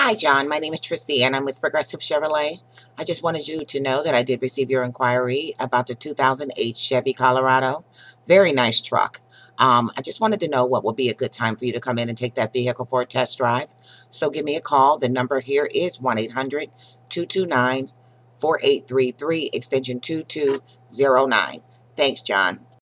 Hi, John. My name is Trissy, and I'm with Progressive Chevrolet. I just wanted you to know that I did receive your inquiry about the 2008 Chevy Colorado. Very nice truck. Um, I just wanted to know what would be a good time for you to come in and take that vehicle for a test drive. So give me a call. The number here is 1-800-229-4833, extension 2209. Thanks, John.